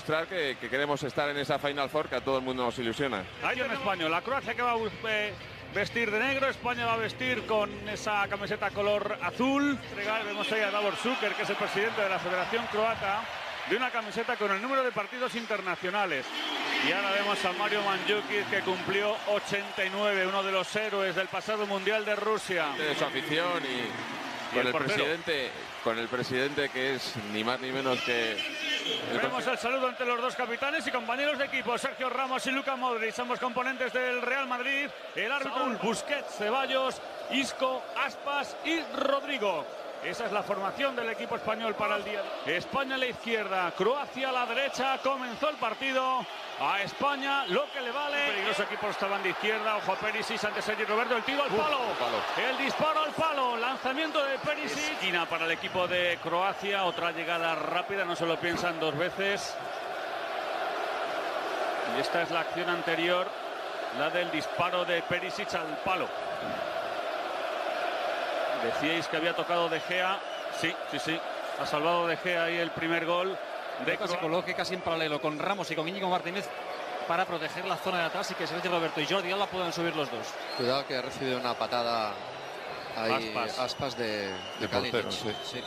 demostrar que, queremos estar en esa Final Four que a todo el mundo nos ilusiona. Hay en español, la Croacia que va a eh, vestir de negro, España va a vestir con esa camiseta color azul. Vemos ahí a Davor Zucker, que es el presidente de la Federación Croata, de una camiseta con el número de partidos internacionales. Y ahora vemos a Mario Mandzukic que cumplió 89, uno de los héroes del pasado Mundial de Rusia. De su afición y, con el, presidente, con el presidente que es ni más ni menos que Vemos el saludo entre los dos capitanes y compañeros de equipo, Sergio Ramos y Luca Modric, ambos componentes del Real Madrid, el árbitro Busquets, Ceballos, Isco, Aspas y Rodrigo. Esa es la formación del equipo español para el día. España a la izquierda, Croacia a la derecha. Comenzó el partido. A España lo que le vale. peligroso equipo estaban de izquierda. Ojo a Perisic ante Sergio Roberto. El tiro al palo. El disparo al palo. Lanzamiento de Perisic. Esquina para el equipo de Croacia. Otra llegada rápida. No se lo piensan dos veces. Y esta es la acción anterior. La del disparo de Perisic al palo. Decíais que había tocado De Gea. Sí, sí, sí. Ha salvado De Gea ahí el primer gol. De se coloque casi en paralelo con Ramos y con Íñigo Martínez para proteger la zona de atrás y que Sergio Roberto y Jordi Alba puedan subir los dos. Cuidado que ha recibido una patada ahí, aspas. de, de, sí.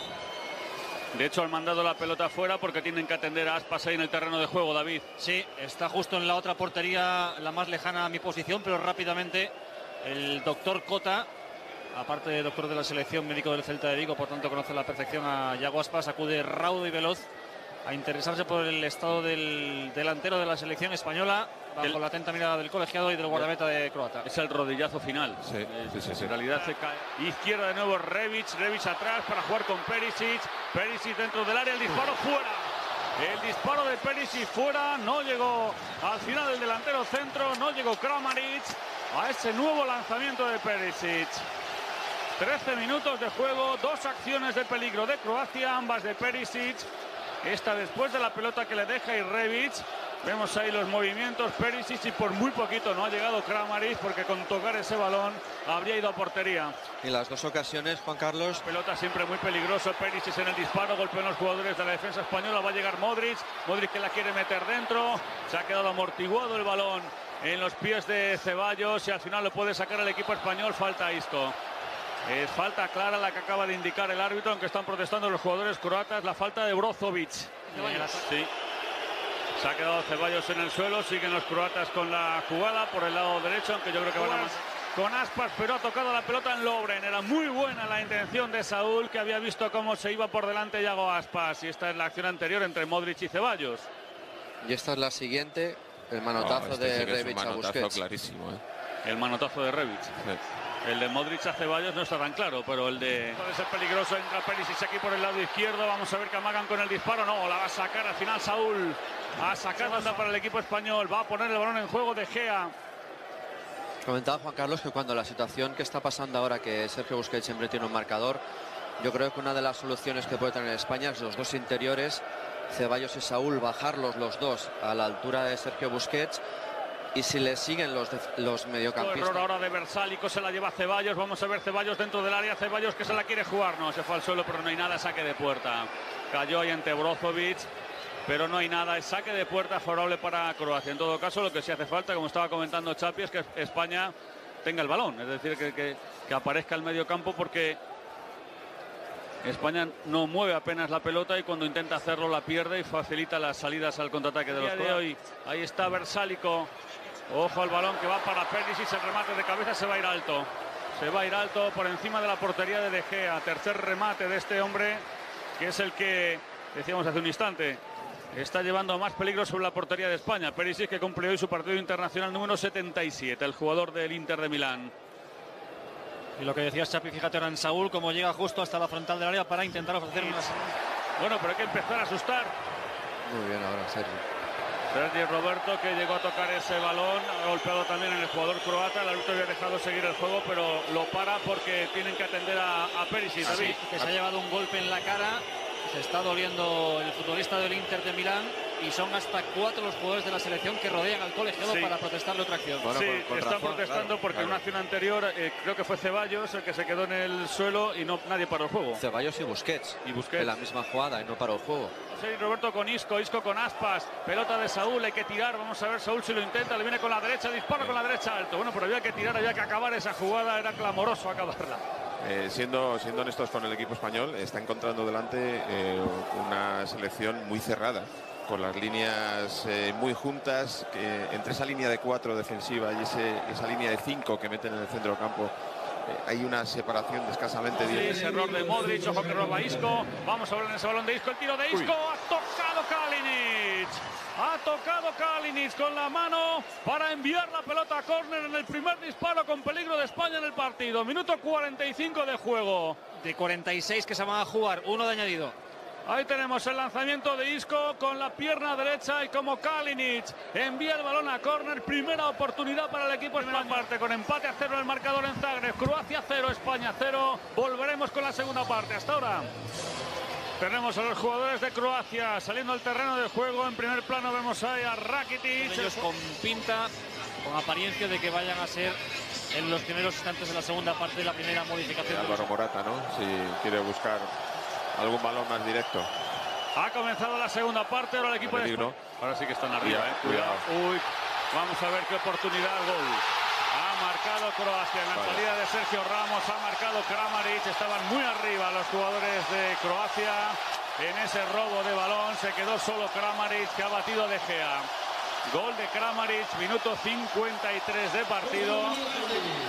De hecho, han mandado la pelota afuera porque tienen que atender a Aspas ahí en el terreno de juego, David. Sí, está justo en la otra portería, la más lejana a mi posición, pero rápidamente el doctor Cota aparte de doctor de la selección médico del Celta de Vigo, por tanto conoce a la perfección a Yago Aspas, acude raudo y veloz a interesarse por el estado del delantero de la selección española bajo la atenta mirada del colegiado y del guardameta de Croata. Es el rodillazo final. Sí, en realidad se cae. Izquierda de nuevo Revic, Revic atrás para jugar con Perisic. Perisic dentro del área, el disparo fuera. El disparo de Perisic fuera, no llegó al final del delantero centro, no llegó Kramaric a ese nuevo lanzamiento de Perisic. 13 minutos de juego, dos acciones de peligro de Croacia, ambas de Perisic. Esta después de la pelota que le deja Revic. Vemos ahí los movimientos Perisic y por muy poquito no ha llegado Kramaric porque con tocar ese balón habría ido a portería. Y las dos ocasiones, Juan Carlos. Pelota siempre muy peligroso. Perisic en el disparo, golpean los jugadores de la defensa española. Va a llegar Modric. Modric que la quiere meter dentro. Se ha quedado amortiguado el balón en los pies de Ceballos y al final lo puede sacar el equipo español. Falta Isco. Es falta clara la que acaba de indicar el árbitro, aunque están protestando los jugadores croatas, la falta de Brozovic. Sí. Se ha quedado Ceballos en el suelo, siguen los croatas con la jugada por el lado derecho, aunque yo creo que van a con aspas, pero ha tocado la pelota en Lobren. Era muy buena la intención de Saúl, que había visto cómo se iba por delante Yago Aspas. Y esta es la acción anterior entre Modric y Ceballos. Y esta es la siguiente, el manotazo este de Rebic a Busquets. clarísimo, ¿eh? El manotazo de Rebic. El de Modric a Ceballos no está tan claro, pero el de... Puede ser peligroso, entra Perisic aquí por el lado izquierdo, vamos a ver que amagan con el disparo, no, la va a sacar al final Saúl, a sacar banda para el equipo español, va a poner el balón en juego de Gea. Comentaba Juan Carlos que cuando la situación que está pasando ahora, que Sergio Busquets siempre tiene un marcador, yo creo que una de las soluciones que puede tener España es los dos interiores, Ceballos y Saúl, bajarlos los dos a la altura de Sergio Busquets y si le siguen los, los mediocampistas. Error ahora de Versálico, se la lleva Ceballos. Vamos a ver Ceballos dentro del área. Ceballos que se la quiere jugar. No, se fue al suelo, pero no hay nada. Saque de puerta. Cayó ahí ante Brozovic, pero no hay nada. Es saque de puerta favorable para Croacia. En todo caso, lo que sí hace falta, como estaba comentando Chapi, es que España tenga el balón. Es decir, que, que, aparezca el mediocampo porque España no mueve apenas la pelota y cuando intenta hacerlo la pierde y facilita las salidas al contraataque de los de hoy. Ahí está Versálico Ojo al balón que va para Perisic, el remate de cabeza se va a ir alto. Se va a ir alto por encima de la portería de De Gea. Tercer remate de este hombre, que es el que decíamos hace un instante. Está llevando más peligro sobre la portería de España. Perisic que cumplió hoy su partido internacional número 77, el jugador del Inter de Milán. Y lo que decía Chapi, fíjate ahora en Saúl, como llega justo hasta la frontal del área para intentar ofrecer una... Bueno, pero hay que empezar a asustar. Muy bien ahora, Sergio. Sergi Roberto que llegó a tocar ese balón, ha golpeado también en el jugador croata, el árbitro había dejado seguir el juego, pero lo para porque tienen que atender a, a Perisic, que se ha llevado un golpe en la cara, se está doliendo el futbolista del Inter de Milán y son hasta cuatro los jugadores de la selección que rodean al colegiado para protestarle otra acción. sí, están protestando porque en una acción anterior eh, creo que fue Ceballos el que se quedó en el suelo y no nadie paró el juego. Ceballos y Busquets. Y Busquets. En la misma jugada y no paró el juego. Sí, Roberto con Isco, Isco con Aspas, pelota de Saúl, hay que tirar, vamos a ver Saúl si lo intenta, le viene con la derecha, dispara con la derecha alto. Bueno, pero había que tirar, había que acabar esa jugada, era clamoroso acabarla. Eh, siendo, siendo honestos con el equipo español, está encontrando delante eh, una selección muy cerrada, con las líneas eh, muy juntas, entre esa línea de cuatro defensiva y ese, esa línea de cinco que meten en el centro del campo. hay una separación de escasamente 10. Sí, error de Modric, ojo que roba Isco. Vamos a ver en ese balón de Isco, el tiro de Isco, ha tocado Kalinic. Ha tocado Kalinic con la mano para enviar la pelota a córner en el primer disparo con peligro de España en el partido. Minuto 45 de juego. De 46 que se van a jugar, uno de añadido. Ahí tenemos el lanzamiento de Isco con la pierna derecha y como Kalinic envía el balón a córner. Primera oportunidad para el equipo español. parte con empate a cero el marcador en Zagreb. Croacia cero, España cero. Volveremos con la segunda parte. Hasta ahora. Tenemos a los jugadores de Croacia saliendo al terreno de juego. En primer plano vemos ahí a Rakitic. Ellos con pinta, con apariencia de que vayan a ser en los primeros instantes de la segunda parte de la primera modificación. Álvaro Morata, ¿no? Si quiere buscar algún balón más directo. Ha comenzado la segunda parte, ahora el equipo de Ahora sí que están arriba, eh. Cuidado. Uy, vamos a ver qué oportunidad gol. Ha marcado Croacia en la salida de Sergio Ramos, ha marcado Kramaric, estaban muy arriba los jugadores de Croacia en ese robo de balón, se quedó solo Kramaric que ha batido De Gea. Gol de Kramaric, minuto 53 de partido.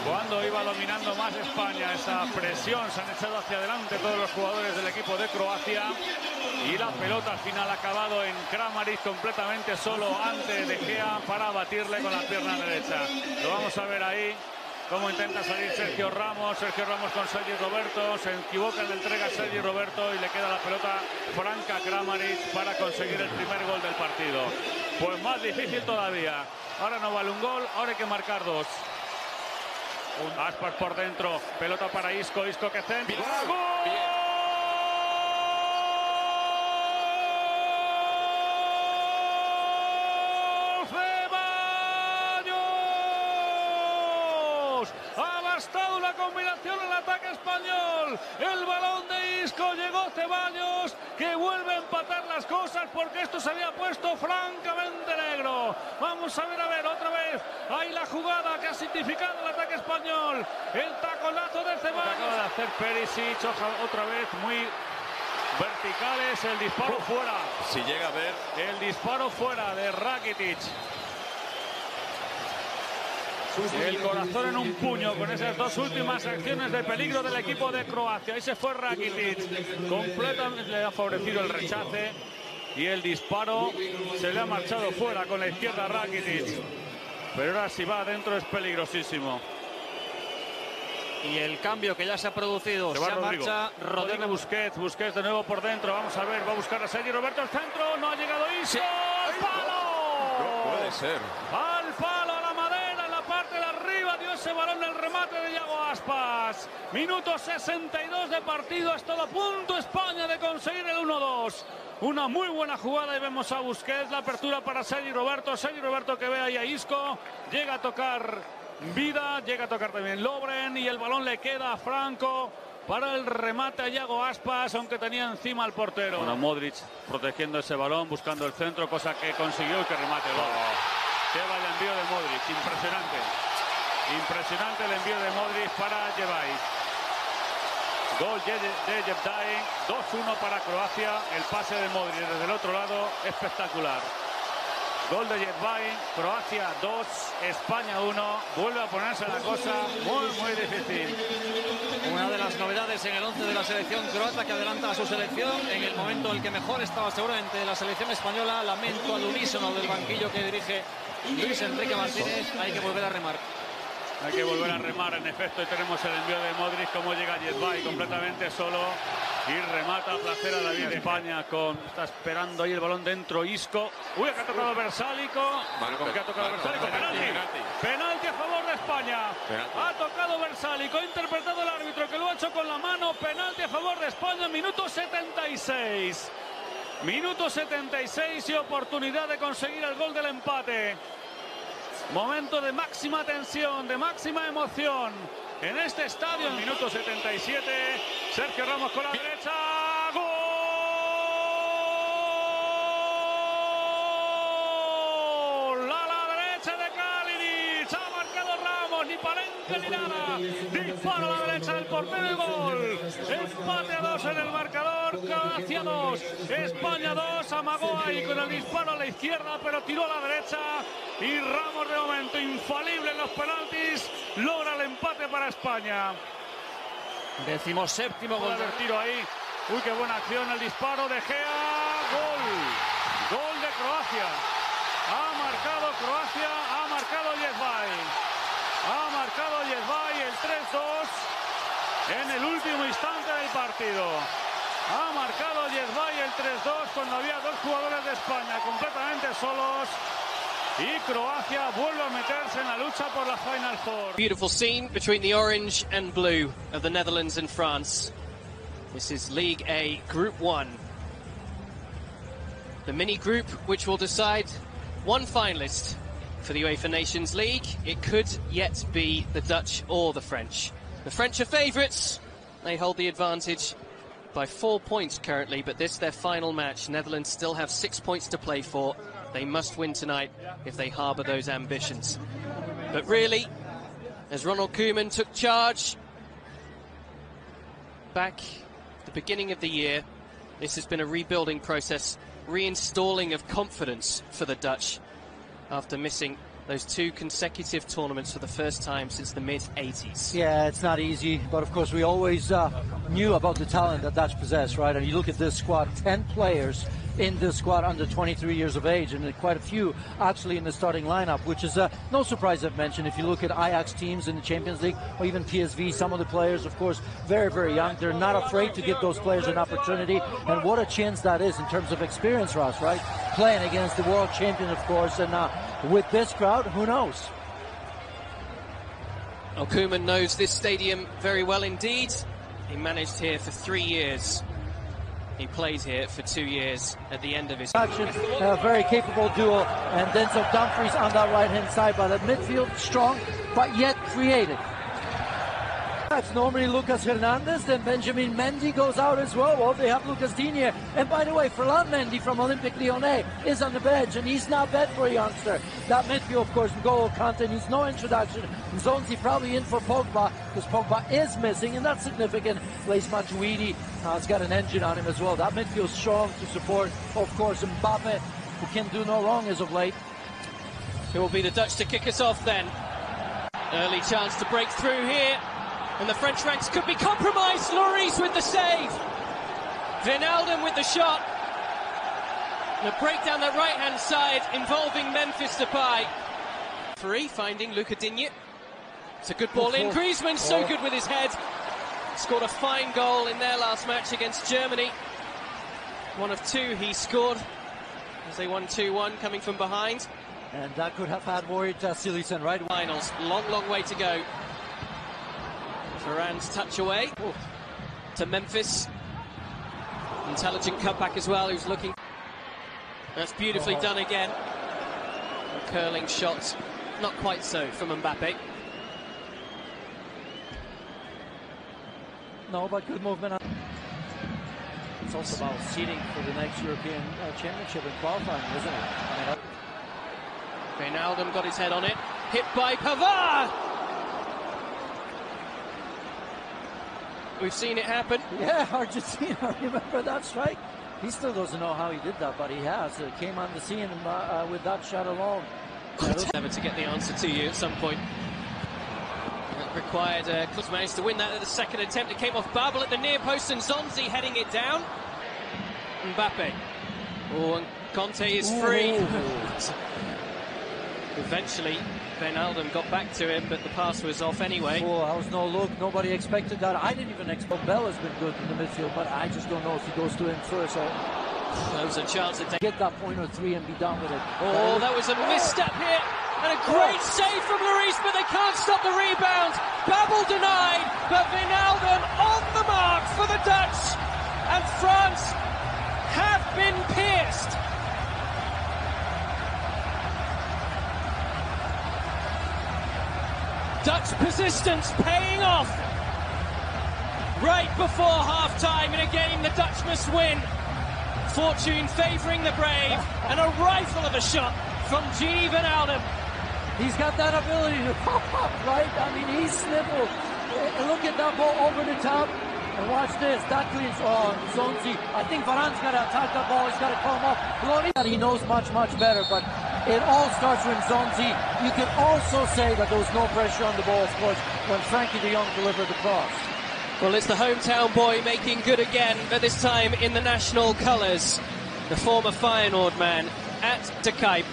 Cuando iba dominando más España, esa presión se han echado hacia adelante todos los jugadores del equipo de Croacia. Y la pelota al final ha acabado en Kramaric completamente solo ante De Gea para batirle con la pierna derecha. Lo vamos a ver ahí cómo intenta salir Sergio Ramos, Sergio Ramos con Sergi Roberto, se equivoca en la entrega Sergi Roberto y le queda la pelota franca Kramaric para conseguir el primer gol del partido. Pues más difícil todavía. Ahora no vale un gol, ahora hay que marcar dos. Un Aspas por dentro, pelota para Isco, Isco que centra. ¡Gol! Combinación el ataque español. El balón de Isco llegó Ceballos que vuelve a empatar las cosas porque esto se había puesto francamente negro. Vamos a ver, a ver, otra vez. Ahí la jugada que ha significado el ataque español. El tacolazo de Ceballos. Acaba de hacer Perisic otra vez muy verticales. El disparo fuera. Si llega a ver. El disparo fuera de Rakitic. El corazón en un puño con esas dos últimas acciones de peligro del equipo de Croacia. Ahí se fue Rakitic. Completamente le ha favorecido el rechace. Y el disparo se le ha marchado fuera con la izquierda Rakitic. Pero ahora si va adentro es peligrosísimo. Y el cambio que ya se ha producido. Se, va marcha Rodrigo Busquets. Busquets de nuevo por dentro. Vamos a ver. Va a buscar a Sergio Roberto al centro. No ha llegado Isco. ¡Al palo! No puede ser. Ese balón del remate de Iago Aspas. Minuto 62 de partido. Es todo punto España de conseguir el 1-2. Una muy buena jugada y vemos a Busquets. La apertura para Sergi Roberto. Sergi Roberto que ve ahí a Isco. Llega a tocar Vida. Llega a tocar también Lobren. Y el balón le queda a Franco para el remate a Iago Aspas, aunque tenía encima al portero. Bueno, Modric protegiendo ese balón, buscando el centro, cosa que consiguió y que remate. Oh. Qué vaya envío de Modric, impresionante. Impresionante el envío de Modric para Jebay. Gol de Jebay, 2-1 para Croacia. El pase de Modric desde el otro lado, espectacular. Gol de Jebay, Croacia 2, España 1. Vuelve a ponerse la cosa muy, muy difícil. Una de las novedades en el 11 de la selección croata que adelanta a su selección en el momento en el que mejor estaba seguramente la selección española. Lamento al unísono del banquillo que dirige Luis Enrique Martínez. Hay que volver a remar. Hay que volver a remar, en efecto, y tenemos el envío de Modric, como llega Jetbay completamente solo y remata a placer a David de España con está esperando ahí el balón dentro Isco. Uy, que ha tocado Versálico. que ha tocado Versálico. Penalti. penalti. a favor de España. Ha tocado Versálico, ha interpretado el árbitro que lo ha hecho con la mano. Penalti a favor de España, minuto 76. Minuto 76 y oportunidad de conseguir el gol del empate. Momento de máxima tensión, de máxima emoción en este estadio. Minuto 77. Sergio Ramos con la derecha. ¡Gol! A la derecha de Kalinic. Ha marcado Ramos. Ni palenque. Dispara a la derecha del portero y gol. Empate a dos en el marcador. Croacia 2. España 2. Amagó ahí con el disparo a la izquierda, pero tiró a la derecha. Y Ramos de momento infalible en los penaltis. Logra el empate para España. Decimos séptimo Gol gol del tiro ahí. Uy, qué buena acción. El disparo de Gea. Gol. Gol de Croacia. Ha marcado Croacia. Ha marcado Yezbay. 3-2 en el último instante del partido. Ha marcado el 3-2 cuando había dos jugadores de España completamente solos. Y Croacia vuelve a meterse en la lucha por la Final Four. Beautiful scene between the orange and blue of the Netherlands and France. This is League A Group 1. The mini group which will decide one finalist for the UEFA Nations League. It could yet be the Dutch or the French. The French are favourites. They hold the advantage by four points currently, but this their final match. Netherlands still have six points to play for. They must win tonight if they harbour those ambitions. But really, as Ronald Koeman took charge back the beginning of the year, this has been a rebuilding process, reinstalling of confidence for the Dutch after missing those two consecutive tournaments for the first time since the mid 80s. Yeah, it's not easy, but of course we always uh, knew about the talent that Dutch possess, right? And you look at this squad, 10 players in this squad under 23 years of age, and quite a few actually in the starting lineup, which is uh, no surprise I've mentioned. If you look at Ajax teams in the Champions League, or even PSV, some of the players, of course, very, very young. They're not afraid to give those players an opportunity, and what a chance that is in terms of experience, Ross, right? Playing against the world champion, of course, and uh, with this crowd, who knows? Koeman knows this stadium very well indeed. He managed here for three years. He played here for two years at the end of his action. A very capable duel, and then Denzel Dumfries on that right hand side. But the midfield strong, but yet creative. That's normally Lucas Hernandez, then Benjamin Mendy goes out as well. Well, they have Lucas Digne. And by the way, Ferland Mendy from Olympique Lyonnais is on the bench, and he's not bad for a youngster. That midfield, of course, N'Golo Kante needs no introduction. Zonzi probably in for Pogba, because Pogba is missing, and that's significant. Blaise Matuidi uh, has got an engine on him as well. That midfield strong to support, of course, Mbappe, who can do no wrong as of late. It will be the Dutch to kick us off then. Early chance to break through here. And the French ranks could be compromised. Lloris with the save. Wijnaldum with the shot. And a break down the right hand side involving Memphis Depay. Free finding Luca Digne. It's a good ball in. Griezmann so good with his head. Scored a fine goal in their last match against Germany. One of two he scored as they won 2 1 coming from behind. And that could have had worried uh, Silisen, right? Finals. Long, long way to go. Varane touch away Ooh. to Memphis. Intelligent cutback as well, who's looking. That's beautifully oh. done again. A curling shot, not quite so from Mbappe. No, but good movement. It's also about seeding for the next European uh, Championship and qualifying, isn't it? I mean, Wijnaldum got his head on it. Hit by Pavard! We've seen it happen. Yeah, Argentina, remember that strike? He still doesn't know how he did that, but he has. It came on the scene uh, uh, with that shot alone. Never to get the answer to you at some point. It required uh, Klutz managed to win that at the second attempt. It came off Babel at the near post and Zonzi heading it down. Mbappe. Oh, and Kante is free. Eventually, Wijnaldum got back to him, but the pass was off anyway. Oh, that was no look. Nobody expected that. I didn't even expect. Bell has been good in the midfield, but I just don't know if he goes to him first. Or... There was a chance to get that point or three and be done with it. Oh, that was a misstep here. And a great oh. save from Lloris, but they can't stop the rebound. Babel denied, but Wijnaldum on the mark for the Dutch. And France have been pierced. Dutch persistence paying off. Right before half time in a game the Dutch must win. Fortune favouring the Brave and a rifle of a shot from Gini Wijnaldum. He's got that ability to pop up, right? I mean, he's sniffled. Eh, look at that ball over the top. And watch this. That cleans. Oh, Zonzi. I think Varane's got to attack that ball. He's got to come up. He knows much, much better. But it all starts with Zonzi. You can also say that there was no pressure on the ball, of course, when Frenkie de Jong delivered the cross. Well, it's the hometown boy making good again, but this time in the national colours. The former Feyenoord man at De Kuip.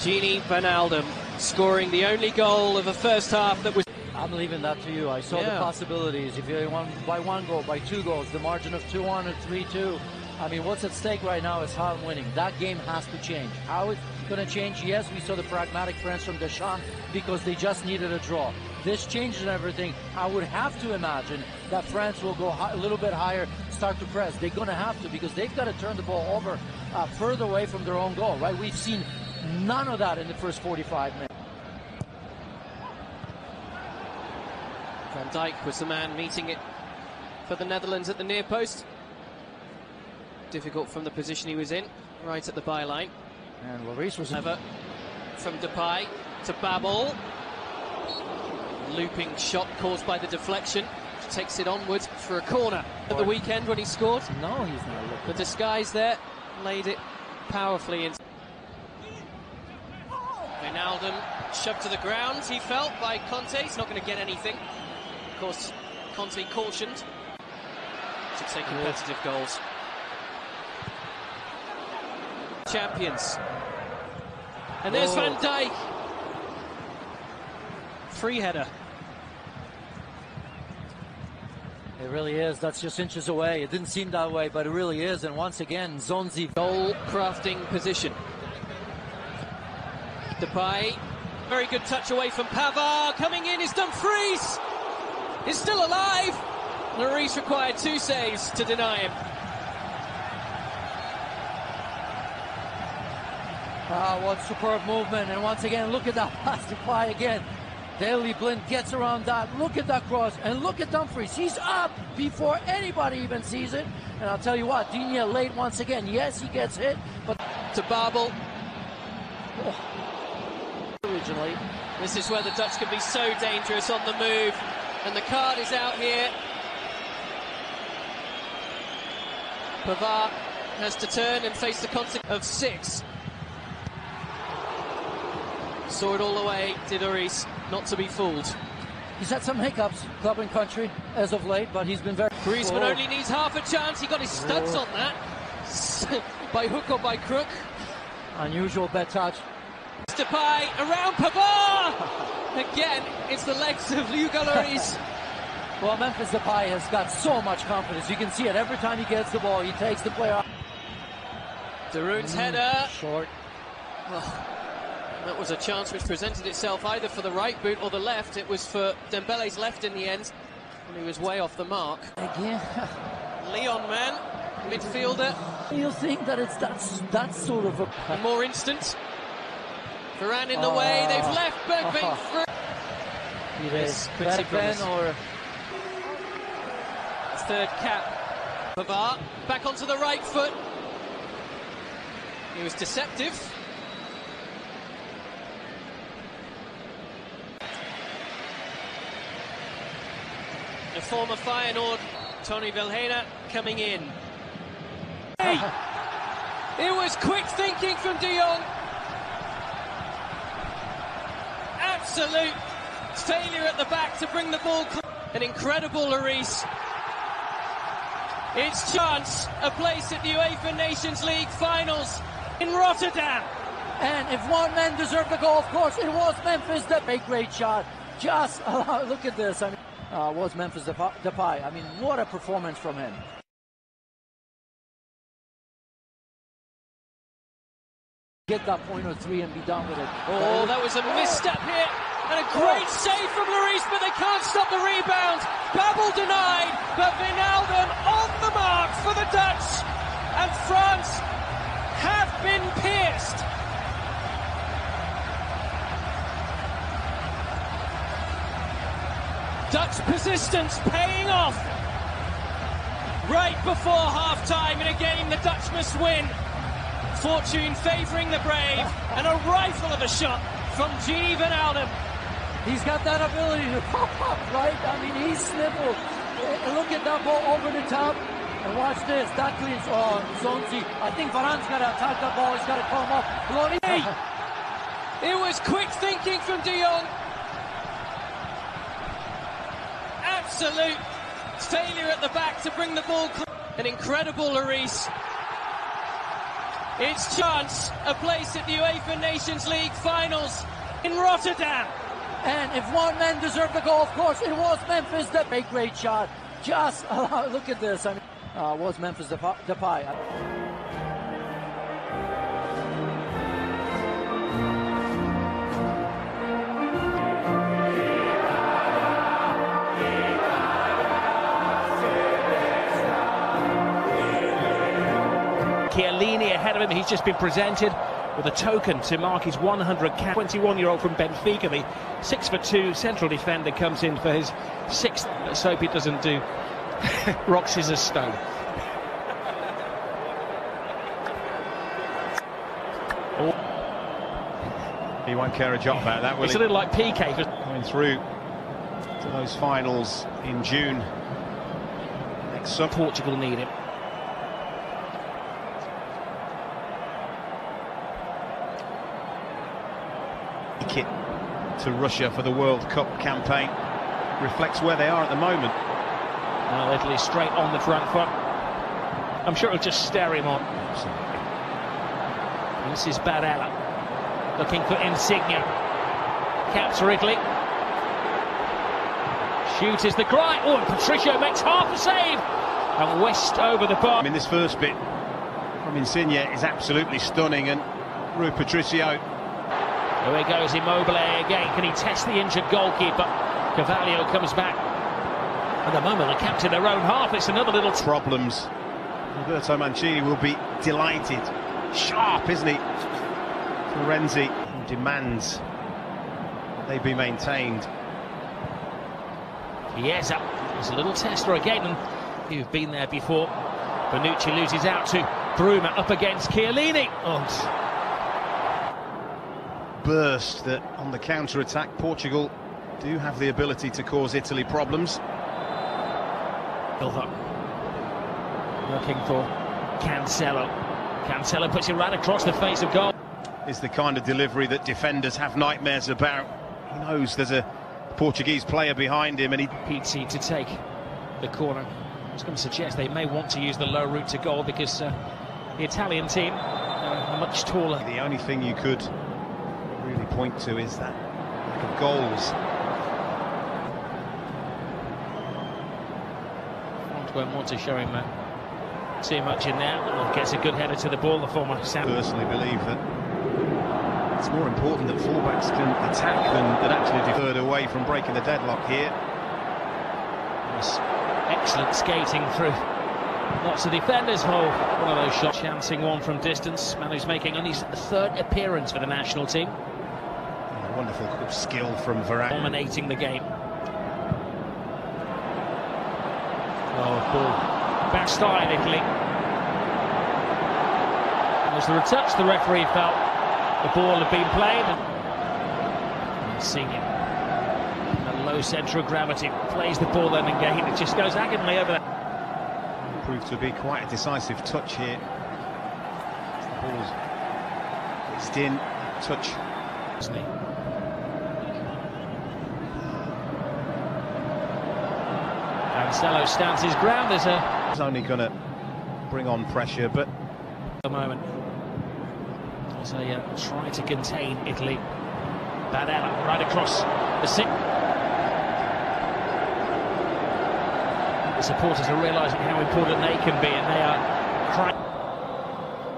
Gini Wijnaldum scoring the only goal of the first half that was. I'm leaving that to you. I saw Yeah. the possibilities. If you won by one goal, by two goals, the margin of 2 1 or 3 2. I mean, what's at stake right now is I'm winning. That game has to change. How it's going to change? Yes, we saw the pragmatic friends from Deschamps because they just needed a draw. This changes everything. I would have to imagine that France will go a little bit higher, start to press. They're going to have to because they've got to turn the ball over uh, further away from their own goal, right? We've seen none of that in the first 45 minutes. Van Dijk was the man meeting it for the Netherlands at the near post. Difficult from the position he was in, right at the byline. And Lloris was Ever from Depay to Babel. Looping shot caused by the deflection. Takes it onward for a corner at the weekend when he scored. No, he's not looking. The disguise there laid it powerfully in. Wijnaldum shoved to the ground, he felt, by Kante. He's not going to get anything. Of course, Kante cautioned to take competitive goals. Champions. And there's Whoa. Van oh. Dijk. Free header. It really is. That's just inches away. It didn't seem that way, but it really is. And once again, Zonzi. goal crafting position. Depay, very good touch away from Pavard. Coming in is Dumfries. He's still alive. Lloris required two saves to deny him. Ah, what superb movement. And once again, look at that pass to play again. Daley Blind gets around that. Look at that cross. And look at Dumfries. He's up before anybody even sees it. And I'll tell you what, Digne late once again. Yes, he gets hit, but To Babel. originally. This is where the Dutch can be so dangerous on the move. And the card is out here. Pavard has to turn and face the consequence of six. Saw it all the way, did Lloris, not to be fooled. He's had some hiccups, club and country, as of late, but he's been very. Griezmann Oh, only needs half a chance. He got his studs Oh. on that. by hook or by crook. Unusual bad touch. Depay around Pavard. Again, it's the legs of Hugo Lloris. Well, Memphis Depay has got so much confidence. You can see it every time he gets the ball. He takes the player. Daroon's mm, header. Short. Oh. That was a chance which presented itself either for the right boot or the left. It was for Dembele's left in the end, and he was way off the mark. Again. Leon man, midfielder, You think that it's that, that sort of a. and more instant. Varane in the way. They've Ah. left Bergwijn through. Yes, Quincy Bergwijn or Third cap. Pavard back onto the right foot. He was deceptive. The former Feyenoord, Tonny Vilhena, coming in. It was quick thinking from De Jong. Absolute failure at the back to bring the ball. cl- An incredible Lloris. It's chance a place at the UEFA Nations League finals in Rotterdam. And if one man deserved the goal, of course, it was Memphis that Depay. Great shot. Just allow, look at this. I mean, uh, was Memphis Depay. I mean, what a performance from him. Get that point or three and be done with it. Oh, that was a misstep here. And a great save from Lloris, but they can't stop the rebound. Babel denied, but Wijnaldum on the mark for the Dutch. and France have been pierced. Dutch persistence paying off right before half time in a game the Dutch must win. Fortune favouring the brave and a rifle of a shot from Gini Van Alden. He's got that ability to pop up, right? I mean, he's sniffled. Uh, Look at that ball over the top. And watch this. That cleans. Oh, Zonzi. I think Varane's got to attack that ball. He's got to come up. Lloris. It was quick thinking from De Jong. Absolute failure at the back to bring the ball. An incredible Lloris. It's chance a place at the UEFA Nations League finals in Rotterdam. And if one man deserved the goal, of course, it was Memphis. That great, great shot. Just allow, look at this. I mean, uh, was Memphis Dep- Depay. Of him. He's just been presented with a token to mark his 100 cap. 21-year-old from Benfica, the six for two central defender, comes in for his sixth. Let's hope he doesn't do rock scissors stone. He won't care a jot about that, will It's he? a little like PK for Going through to those finals in June next summer. Portugal need him. To Russia for the World Cup campaign reflects where they are at the moment. Now Italy straight on the front foot. I'm sure it'll just stare him on. This is Barella looking for Insigne. Caps for Italy. Shoot is the cry. Oh, and Patricio makes half a save. And West over the bar. I mean, this first bit from Insigne is absolutely stunning, and Rui Patricio Here he goes, Immobile again. Can he test the injured goalkeeper? Cavallio comes back. At the moment, the captain their own half. It's another little problems. Roberto Mancini will be delighted. Sharp, isn't he? Florenzi demands they be maintained. Chiesa. There's a little tester again, and you've been there before. Bonucci loses out to Bruma up against Chiellini. Oh, Burst that on the counter attack, Portugal do have the ability to cause Italy problems. Silva. Looking for Cancelo. Cancelo puts it right across the face of goal. Is the kind of delivery that defenders have nightmares about. He knows there's a Portuguese player behind him, and he Pizzi to take the corner. I was going to suggest they may want to use the low route to goal because uh, the Italian team are much taller. the only thing you could point to is that lack of goals. Front won't want to show him uh, too much in there. Well, gets a good header to the ball, the former Sam. personally believe that it's more important that fullbacks can attack than, than actually deferred away from breaking the deadlock here. Nice. Excellent skating through lots of defenders. Oh, one of those shots, chancing one from distance. Man who's making only his third appearance for the national team, wonderful skill from Varane. dominating the game. Oh, ball. Back style, Italy. Was there a touch? The referee felt the ball had been played. And Senior. A low centre of gravity. Plays the ball then again. It just goes agony over there. Proved to be quite a decisive touch here. The ball's it's in, touch. isn't he? Cancelo stands his ground. There's a It's only going to bring on pressure, but At the moment. As they uh, try to contain Italy. Barella right across the six. The supporters are realising how important they can be, and they are crying.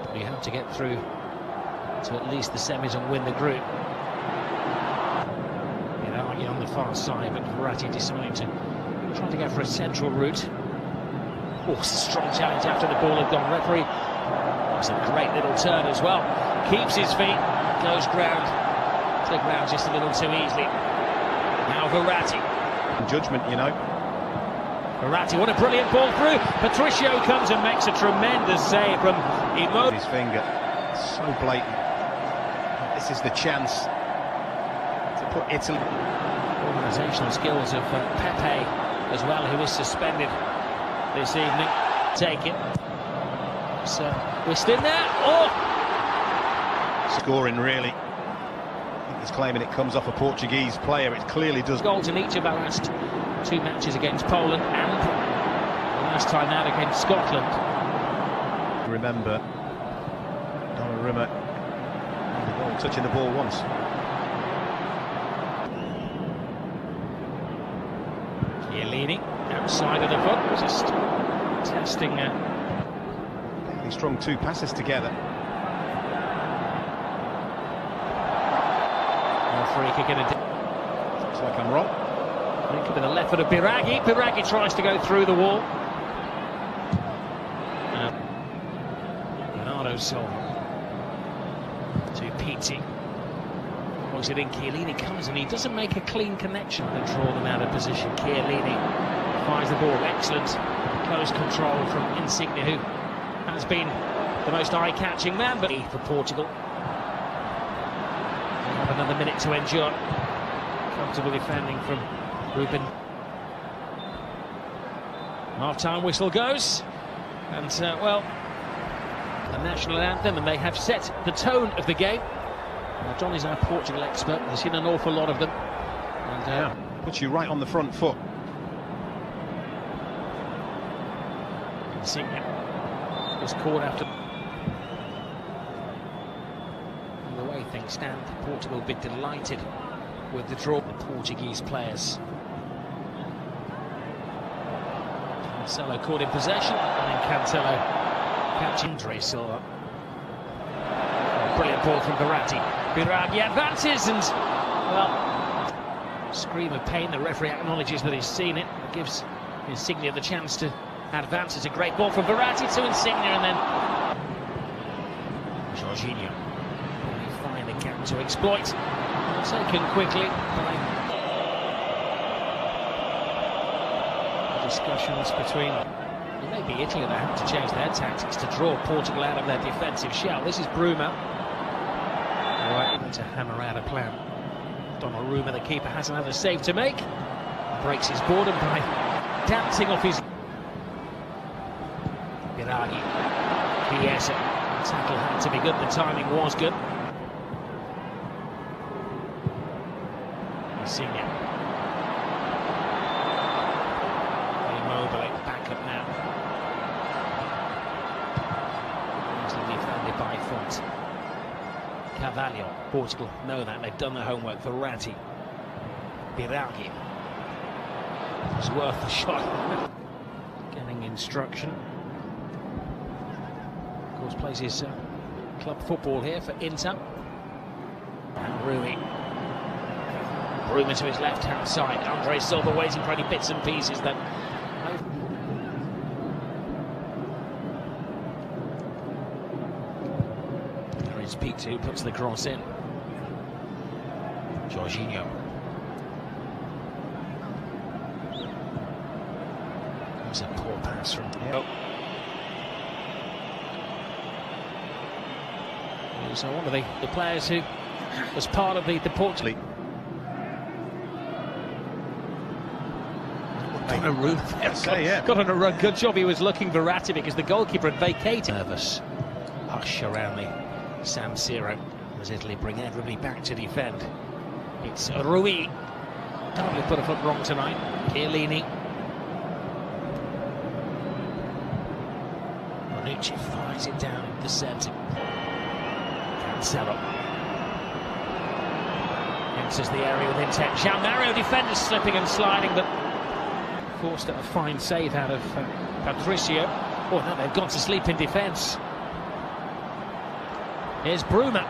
But you have to get through to at least the semis and win the group. You know, you're on the far side, but Verratti deciding to try to go for a central route. Oh, strong challenge after the ball had gone. Referee, it's a great little turn as well. Keeps his feet, goes ground to the ground just a little too easily. Now Verratti. Judgment, you know. Verratti, what a brilliant ball through. Patricio comes and makes a tremendous save from Immobile. His finger, so blatant. This is the chance to put Italy. Organisational skills of uh, Pepe as well, who is suspended this evening. Take it. Whisked in there. Oh! Scoring, really. He's claiming it comes off a Portuguese player. It clearly does. Goals in each of our last two matches against Poland and the last time out against Scotland. Remember, Donnarumma touching the ball once. Chiellini outside of the foot, just testing. Uh, He strung two passes together. a free kick in a. Looks like I'm wrong. Link up with the left foot of Biragi. Biraghi tries to go through the wall. Uh, Bernardo Silva to Pizzi. Was it in Chiellini comes and he doesn't make a clean connection and draw them out of position. Chiellini finds the ball. Excellent close control from Insigne, who has been the most eye-catching man, but for Portugal. They have another minute to endure. Comfortable defending from Ruben. Half-time whistle goes, and uh, well, the national anthem, and they have set the tone of the game. Now, John is our Portugal expert. He's seen an awful lot of them. And, uh, Yeah, puts you right on the front foot. Insigne was caught after. And the way things stand, Portugal will be delighted with the draw the Portuguese players. Cancelo caught in possession, and then Cancelo catching Andre Silva. Brilliant ball from Verratti. Biraghi advances and, well, scream of pain. The referee acknowledges that he's seen it. Gives Insigne the chance to advance. It's a great ball from Verratti to Insigne and then Jorginho. They find the gap to exploit. Taken quickly by discussions between maybe Italy that have to change their tactics to draw Portugal out of their defensive shell. This is Bruma. Right to hammer out a plan. Donnarumma, the keeper, has another save to make. Breaks his boredom by dancing off his. Biraghi. Uh, Chiesa. Tackle had to be good, the timing was good. Insigne. Immobile back up now. Easily defended by Font. Carvalho. Portugal know that. They've done their homework. Verratti. Biraghi. It's worth a shot. Getting instruction. Course, plays his uh, club football here for Inter. And Rui. Bruma to his left-hand side. Andre Silva waiting for any bits and pieces that There is Pete who puts the cross in. Jorginho. That was a poor pass from Yep. So one of the, the players who was part of the, the Portugal. Donnarumma Okay, yeah. got on a run. Good job he was looking Verratti because the goalkeeper had vacated. Nervous hush around the San Siro as Italy bring everybody back to defend. It's Rui. Can't really put a foot wrong tonight. Chiellini. Bonucci fires it down the centre. Cancelo. Enters the area with intent. Mario defenders slipping and sliding, but forced a fine save out of uh, Patricio. Oh, now they've gone to sleep in defence. Here's Bruma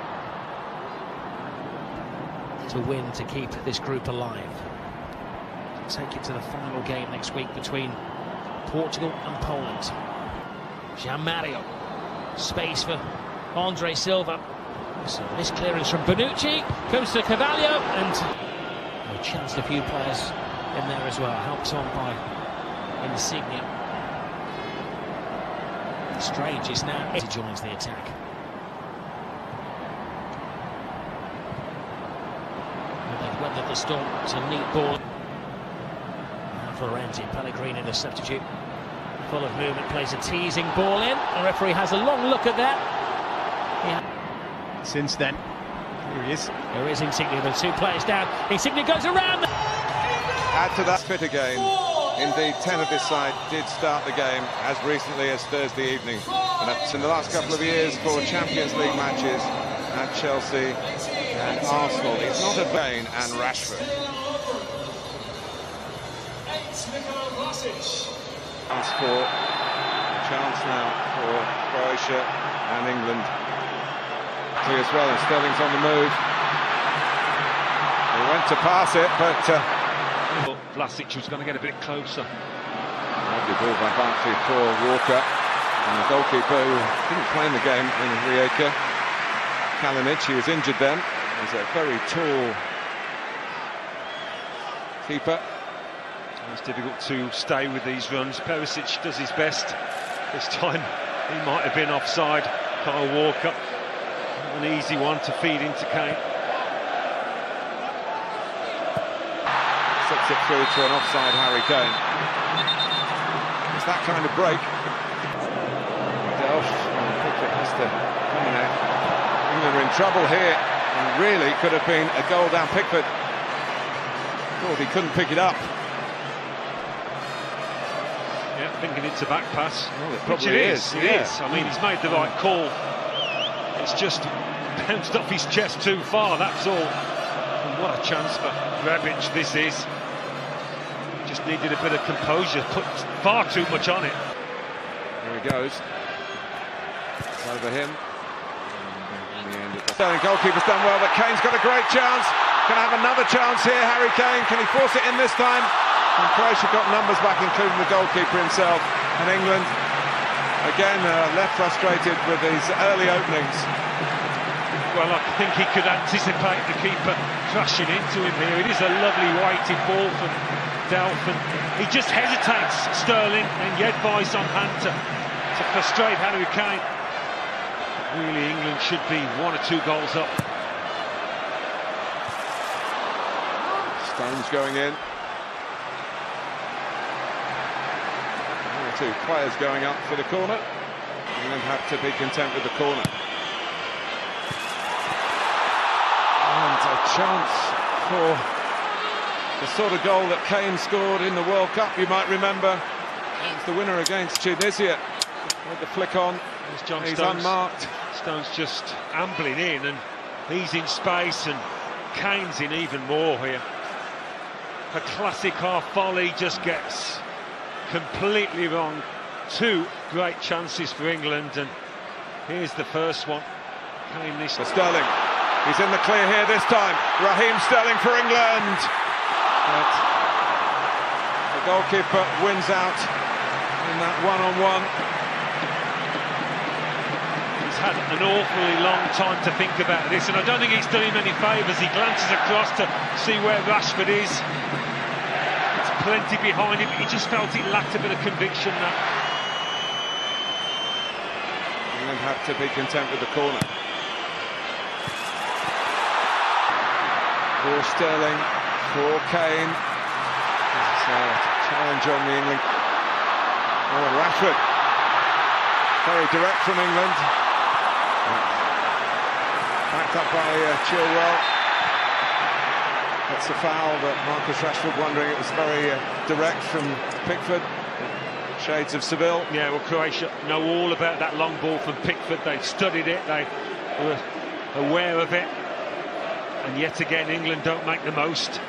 to win to keep this group alive. Take it to the final game next week between Portugal and Poland. Jean Mario. Space for Andre Silva. So this clearance from Bonucci comes to Carvalho and a chanced a few players in there as well. Helped on by Insigne. Strange is now he joins the attack. They've weathered the storm. It's a neat ball. Now Florenzi, Pellegrini, the substitute. Full of movement, plays a teasing ball in. The referee has a long look at that. Yeah. Since then, here he is. There is Insigne, the two players down. Insigne goes around. Add to that fit again. Indeed, 10 of this side did start the game as recently as Thursday evening. And that's in the last couple of years for Champions League matches at Chelsea and Arsenal. It's not a Bain and Rashford. Chance for chance now for Croatia and England. As well, and Sterling's on the move. He went to pass it, but uh, Vlasic was going to get a bit closer. Lovely ball by Barkley for Walker. And the goalkeeper who didn't play in the game in Rijeka. Kalinic, he was injured then. He's a very tall keeper. It's difficult to stay with these runs. Perisic does his best. This time he might have been offside. Kyle Walker, an easy one to feed into Kane. Sets it through to an offside Harry Kane. It's that kind of break. Delph, Pickford has to dominate. England are in trouble here. And really could have been a goal down Pickford. Thought he couldn't pick it up. Yeah, thinking it's a back pass. Well, it Which it is, is, it yeah. is. I mean, he's made the right call. It's just bounced off his chest too far, that's all. And what a chance for Rebic this is. Just needed a bit of composure, put far too much on it. Here he goes. Over him. Goalkeeper's done well, but Kane's got a great chance. Can have another chance here, Harry Kane. Can he force it in this time? And Croatia got numbers back, including the goalkeeper himself. And England, again, uh, left frustrated with these early openings. Well, I think he could anticipate the keeper crashing into him here. It is a lovely weighted ball from Delph, he just hesitates, Sterling, and Jedvaj's on hand to, to frustrate Harry Kane. Really, England should be one or two goals up. Stones going in. Two players going up for the corner. England have to be content with the corner. And a chance for the sort of goal that Kane scored in the World Cup, you might remember. It was the winner against Tunisia. With the flick on, There's John he's Stones. unmarked. Stones just ambling in, and he's in space, and Kane's in even more here. A classic half volley just gets completely wrong. Two great chances for England, and here's the first one. Kane this For Sterling. He's in the clear here this time. Raheem Sterling for England. But the goalkeeper wins out in that one-on-one. He's had an awfully long time to think about this, and I don't think he's done him any favours. He glances across to see where Rashford is. It's plenty behind him. He just felt it lacked a bit of conviction. That England have to be content with the corner. For Sterling, for Kane. It's a challenge on the England. Oh, Rashford. Very direct from England. Backed up by uh, Chilwell. That's a foul, but Marcus Rashford wondering it was very uh, direct from Pickford. Shades of Seville. yeah, well, Croatia know all about that long ball from Pickford. They've studied it. They were aware of it, and yet again, England don't make the most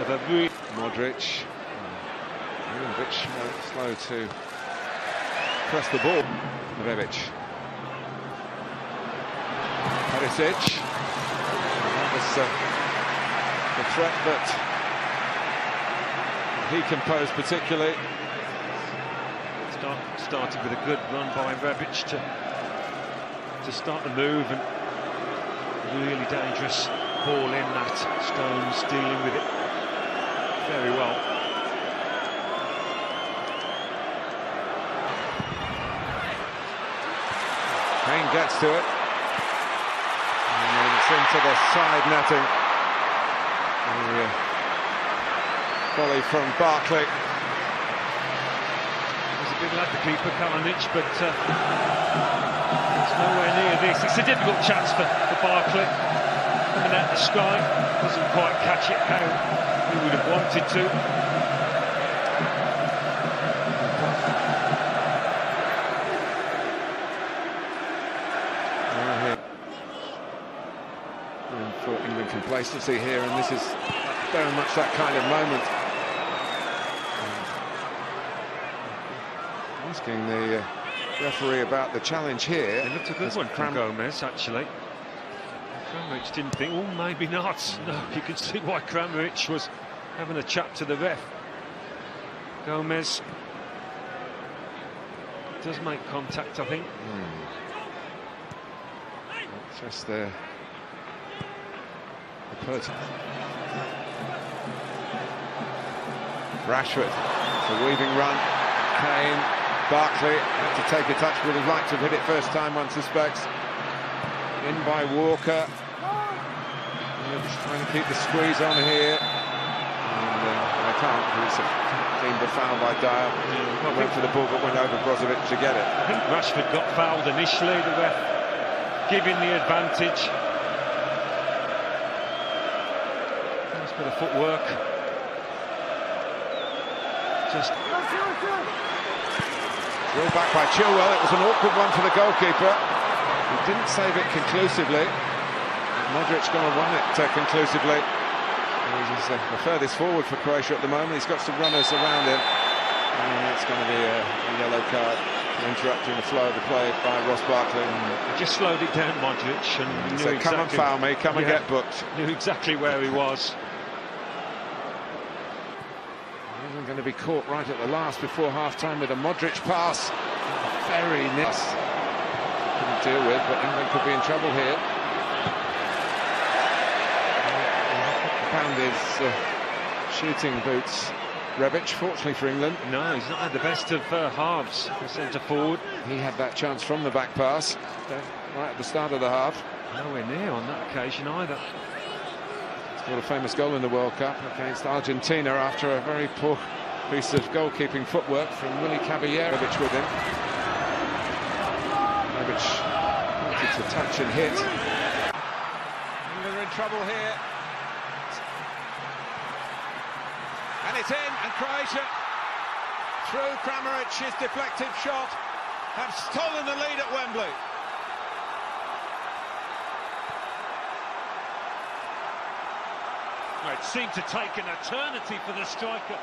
of a really Modric. Bit slow, to press the ball. Rebic. Perisic. That was uh, the threat that he can pose particularly. Start, started with a good run by Rebic to to start the move and really dangerous ball in that. Stones dealing with it very well. Kane gets to it. And it's into the side netting. The, uh, volley from Barkley. He's a bit like the keeper, Kalinic, but uh, it's nowhere near this. It's a difficult chance for, for Barkley. Coming at the sky, doesn't quite catch it how he would have wanted to. Room for England complacency here, and this is very much that kind of moment. Asking the uh, referee about the challenge here. It looked a good As one from Cram- Gomez, actually. Kramaric didn't think, oh, maybe not. No, you can see why Kramaric was having a chat to the ref. Gomez does make contact, I think. Hmm. Just there. the person. Rashford, it's a weaving run. Kane, Barkley had to take a touch, would have liked to have hit it first time, one suspects. In by Walker. And just trying to keep the squeeze on here. And uh, I can't because it's a deemed a foul by Dier. I went for the ball but went over Brozovic to get it. I think Rashford got fouled initially, the ref giving the advantage. Nice bit of footwork. Just Ruled back by Chilwell. It was an awkward one for the goalkeeper. He didn't save it conclusively. Modric's going to run it uh, conclusively. He's uh, the furthest forward for Croatia at the moment. He's got some runners around him. And it's going to be a, a yellow card interrupting the flow of the play by Ross Barkley. he just slowed it down, Modric, and He knew said, exactly, come and foul me, come and Yeah. get booked. Knew exactly where he was. He isn't going to be caught right at the last before half-time with a Modric pass. Very nice. Deal with, but England could be in trouble here. Found his uh, shooting boots. Rebic, fortunately for England. No, he's not had the best of uh, halves. The centre forward. He had that chance from the back pass uh, right at the start of the half. Nowhere near on that occasion either. Scored a famous goal in the World Cup against Argentina after a very poor piece of goalkeeping footwork from Willie Caballero. Rebic with him. Rebic to touch and hit. England are in trouble here. And it's in, and Croatia, through Kramaric's deflected shot, have stolen the lead at Wembley. Well, It seemed to take an eternity for the striker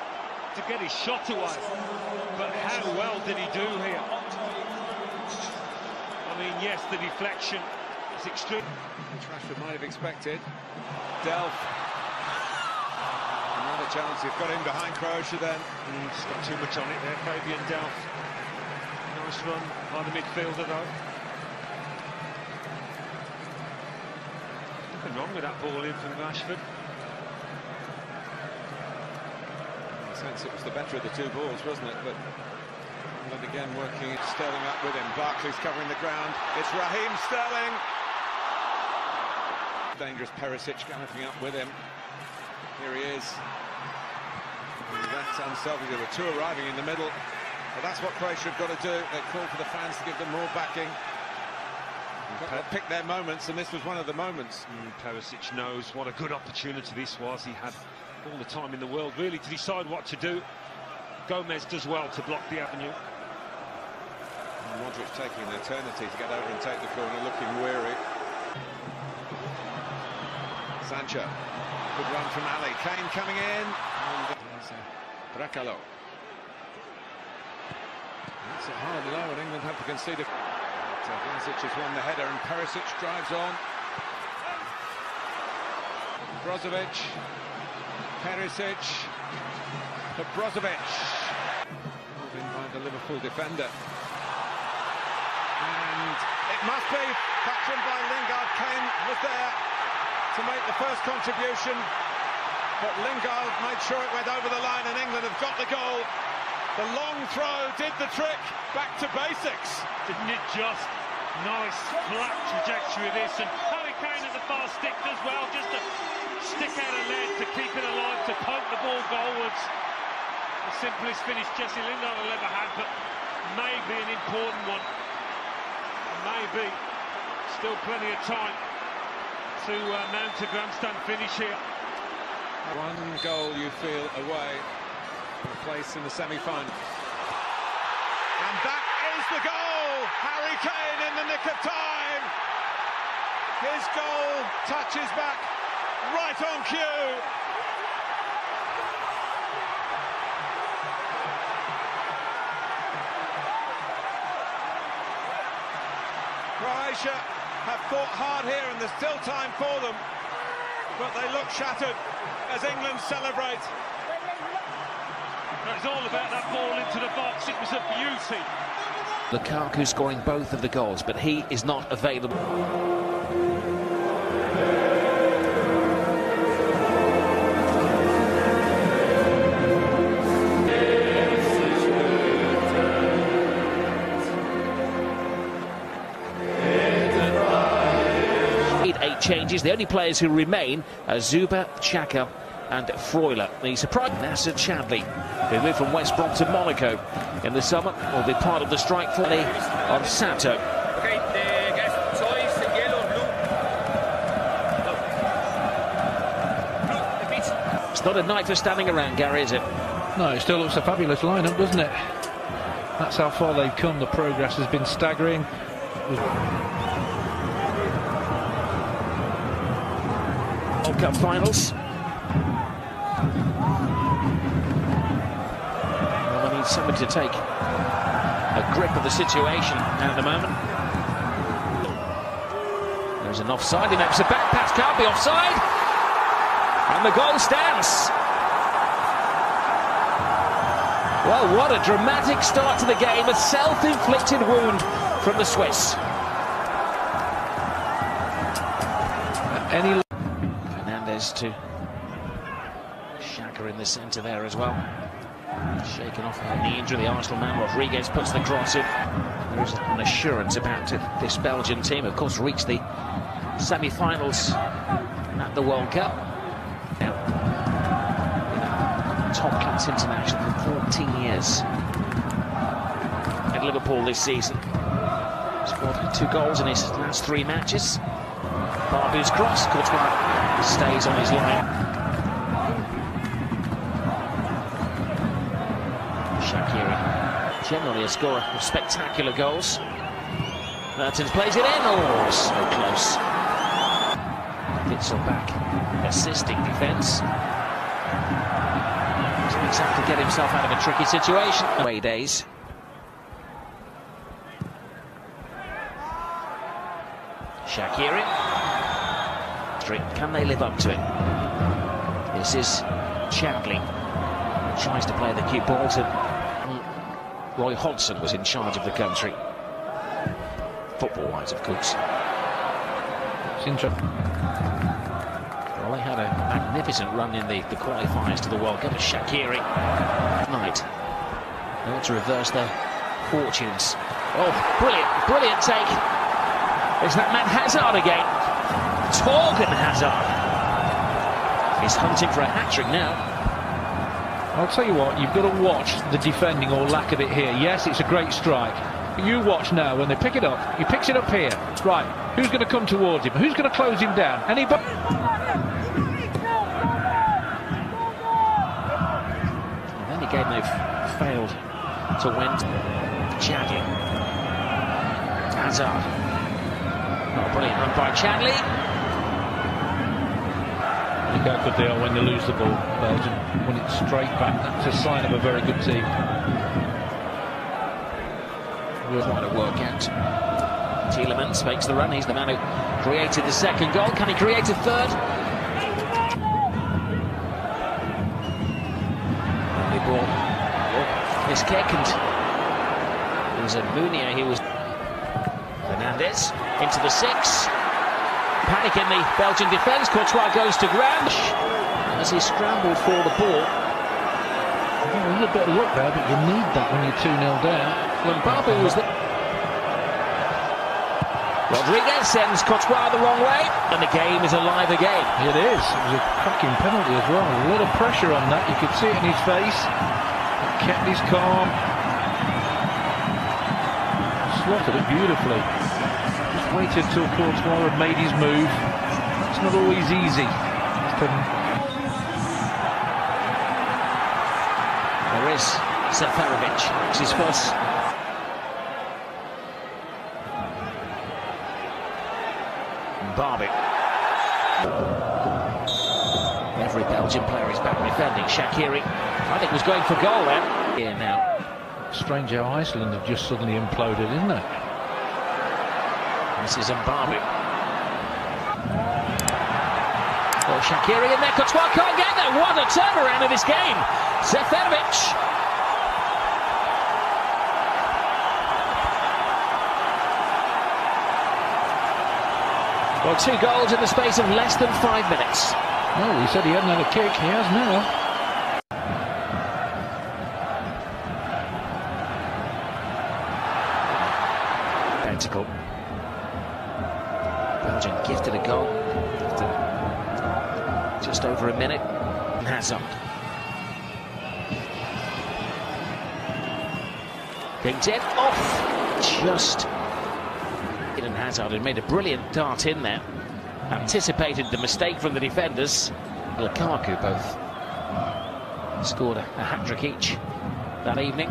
to get his shot away. But how well did he do here? I mean, yes, the deflection is extreme. Which Rashford might have expected. Delph. Another chance. He's got in behind Croatia then. Mm, He's got too much on it there, Fabian Delph. Nice run by the midfielder, though. Nothing wrong with that ball in from Rashford. In a sense, it was the better of the two balls, wasn't it? But England again working. Sterling up with him. Barkley's covering the ground. It's Raheem Sterling. Dangerous Perisic galloping up with him. Here he is. He went unselfish. There were two arriving in the middle. But that's what Croatia have got to do. They call for the fans to give them more backing. Got to pick their moments, and this was one of the moments. Mm, Perisic knows what a good opportunity this was. He had all the time in the world, really, to decide what to do. Gomez does well to block the avenue. Modric taking an eternity to get over and take the corner, looking weary. Sancho, good run from Alli. Kane coming in. Uh, It's a hard low, and England have to concede. uh, Vlasic has won the header, and Perisic drives on. Brozovic, Perisic, Brozovic. Moving in by the Liverpool defender. And it must be captured by Lingard. Kane was there to make the first contribution. But Lingard made sure it went over the line and England have got the goal. The long throw did the trick. Back to basics. Didn't it just? Nice flat trajectory of this and Harry Kane at the far stick as well just to stick out a leg to keep it alive to poke the ball goalwards the simplest finish Jesse Lingard will ever have but maybe an important one maybe still plenty of time to uh, mount a grandstand finish here one goal you feel away from a place in the semi-final and that is the goal Harry Kane in the nick of time. His goal touches back right on cue. Croatia have fought hard here and there's still time for them. But they look shattered as England celebrate. It's all about that ball into the box. It was a beauty. Lukaku scoring both of the goals, but he is not available. Changes. The only players who remain are Zuber, Xhaka, and Freuler. The surprise Nacer Chadli, who moved from West Brom to Monaco in the summer, will be part of the strike fully on Sato. Okay, uh, guys, choice yellow, blue. It's not a night for standing around, Gary, is it? No, it still looks a fabulous lineup, doesn't it? That's how far they've come. The progress has been staggering. Cup finals. Well, they need somebody to take a grip of the situation at the moment. There's an offside. He makes a back pass. Can't be offside. And the goal stands. Well, what a dramatic start to the game. A self-inflicted wound from the Swiss. Any Fernandes to Xhaka in the centre there as well. Shaken off a knee injury, the Arsenal man Rodriguez puts the cross in. There is an assurance about this Belgian team. Of course, reached the semi-finals at the World Cup. Now, top-class international for 14 years at Liverpool this season. Scored two goals in his last three matches. Mbabu's cross, Courtois stays on his line. Shaqiri, generally a scorer of spectacular goals. Mertens plays it in, oh, so close. Witsel back, assisting defence. Doesn't exactly get himself out of a tricky situation. Away days. Can they live up to it? This is Chadli. Tries to play the cue ball to Roy Hodgson was in charge of the country. Football-wise, of course. It's interesting. Well, they had a magnificent run in the, the qualifiers to the World Cup. Shaqiri night. They want to reverse their fortunes. Oh, brilliant, brilliant take. It's that man Hazard again? Thorgan Hazard. He's hunting for a hat-trick now. I'll tell you what, you've got to watch the defending or lack of it here. Yes, it's a great strike. You watch now when they pick it up. He picks it up here. Right, who's going to come towards him? Who's going to close him down? Anybody? In any game they've failed to win. Chadli. Hazard. Oh, brilliant run by Chadli. Look how good they are when they lose the ball, Belgium. When it's straight back, that's a sign of a very good team. We're Trying to work out. Tielemans makes the run. He's the man who created the second goal. Can he create a third? Ball. Oh, this kick and It was a Meunier, he was... Fernandes into the six. Panic in the Belgian defence. Courtois goes to ground as he scrambled for the ball. a little bit of luck there, but you need that when you're 2 0 down. When Mbabu was there. Rodriguez sends Courtois the wrong way, and the game is alive again. It is. It was a cracking penalty as well. A lot of pressure on that. You could see it in his face. He kept his calm. Slotted it beautifully. Waited till Courtois had made his move. It's not always easy. There is Seferovic. It's his first Barbie. Every Belgian player is back defending. Shaqiri, I think, was going for goal then. Here now. Strange how Iceland have just suddenly imploded, isn't it? This is Mbabu. Oh, Shaqiri in there. Courtois can't get there. What a turnaround of this game. Seferovic. Well, two goals in the space of less than five minutes. Well, he said he hadn't had a kick. He has now. It off. Just Eden Hazard had made a brilliant dart in there. Anticipated the mistake from the defenders. Lukaku both scored a, a hat-trick each that evening.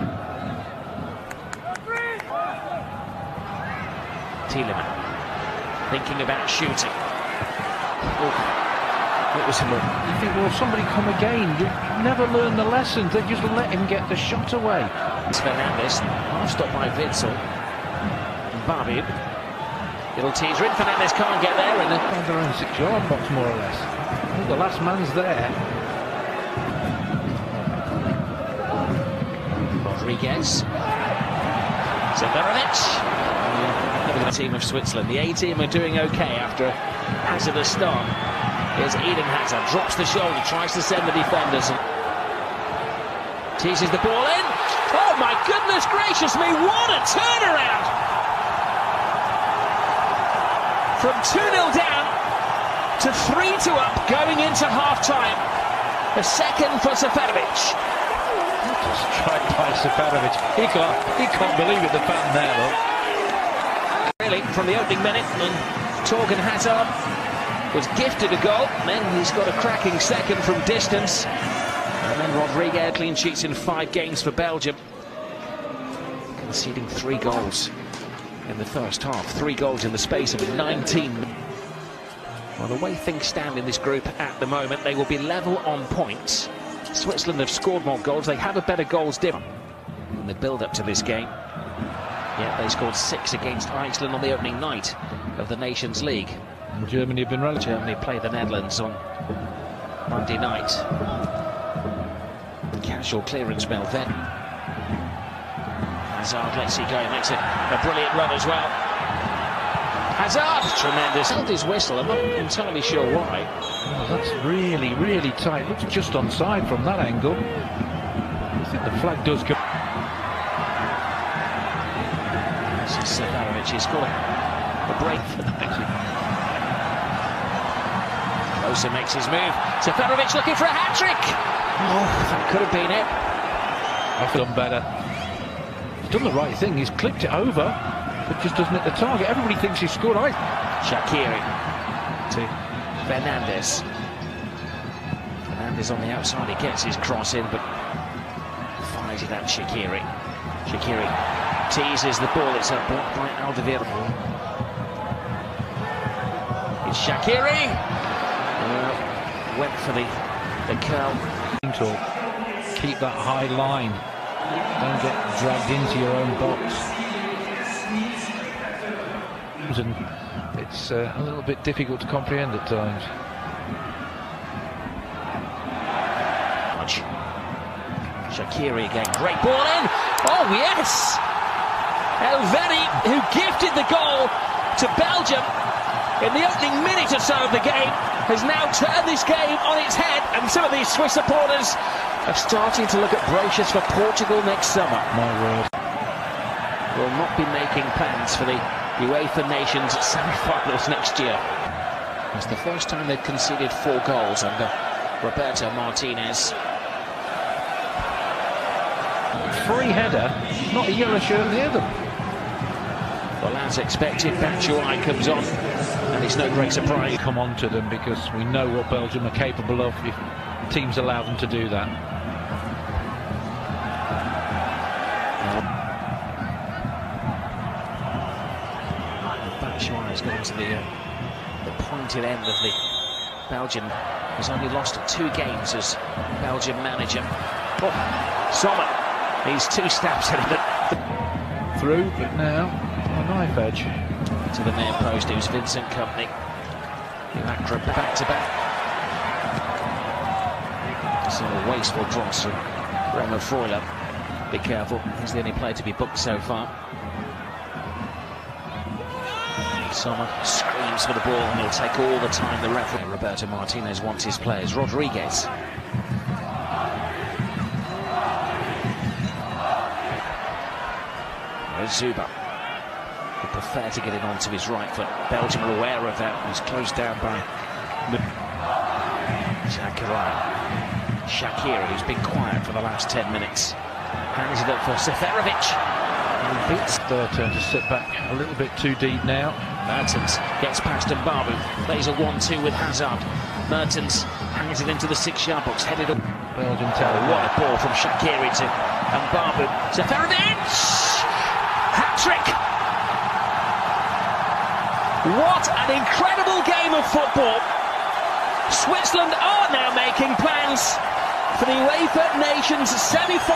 Tielemans thinking about shooting. Oh. It was You think, well, somebody come again. You never learn the lessons. They just let him get the shot away. It's Fernandes, half stopped by Witsel. Barbie Little teaser in. Fernandes can't get there. And the... their own six-yard box, more or less. the last man's there. Rodriguez. Look at the team of Switzerland. The A-team are doing okay after a hazardous start. Here's Eden Hazard. Drops the shoulder. Tries to send the defenders. Teases the ball in. My goodness gracious me. What a turnaround. From 2-0 down to 3-2 up going into half-time. A second for Seferovic. Strike by Seferovic. He can't, he can't believe it, the fan there, look. Really, from the opening minute, and Thorgan Hazard was gifted a goal. Then he's got a cracking second from distance. And then Rodriguez clean sheets in five games for Belgium. Conceding three goals in the first half. Three goals in the space of 19. Well, the way things stand in this group at the moment, they will be level on points. Switzerland have scored more goals. They have a better goals difference in the build-up to this game. Yeah, they scored six against Iceland on the opening night of the Nations League. Germany have been relative. Germany play the Netherlands on Monday night. Casual clearance spell then. Hazard lets it go, makes it a brilliant run as well. Hazard, tremendous. Held his whistle, I'm not entirely sure why. Oh, that's really, really tight. Looks just onside from that angle. I think the flag does go. this is Seferovic has got a, a break for the Klose makes his move. Seferovic looking for a hat-trick. Oh, that could have been it. I feel better. He's done the right thing. He's clipped it over, but just doesn't hit the target. Everybody thinks he's scored. I... Shaqiri to Fernandes. Fernandes on the outside. He gets his cross in, but fires it at Shaqiri. Shaqiri teases the ball. It's a block by Alderweireld. It's Shaqiri. Uh, went for the, the curl. Keep that high line. Don't get dragged into your own box. And it's uh, a little bit difficult to comprehend at times. Shaqiri again, great ball in. Oh yes! Elvedi, who gifted the goal to Belgium in the opening minute or so of the game, has now turned this game on its head, and some of these Swiss supporters are starting to look at brochures for Portugal next summer. My word. Will not be making plans for the UEFA Nations semi-finals next year. It's the first time they've conceded four goals under Roberto Martinez. Free header, not a yellow shirt near them. Well, as expected, Batshuayi comes on, and it's no great surprise. Come on to them because we know what Belgium are capable of if teams allow them to do that. To the, uh, the pointed end of the Belgian. Has only lost two games as Belgian manager. Oh, Sommer, he's two steps ahead. Through, but now a knife edge. To the near post, it was Vincent Kompany. Acra back to back. So a wasteful cross from Remo Freuler. Be careful, he's the only player to be booked so far. Sommer screams for the ball and he'll take all the time the referee. Roberto Martinez wants his players. Rodriguez. Zuber would prefer to get it onto his right foot. Belgium are aware of that. He's closed down by Zakaria. Shaqiri, who's been quiet for the last 10 minutes. Hands it up for Seferovic. And beats their turn to sit back a little bit too deep now. Mertens gets past Mbabu. Plays a 1-2 with Hazard. Mertens hangs it into the six-yard box, headed up. Belgium Oh, what a ball from Shaqiri to Mbabu. Seferovic! Hat-trick! What an incredible game of football! Switzerland are now making plans for the UEFA Nations semi-final.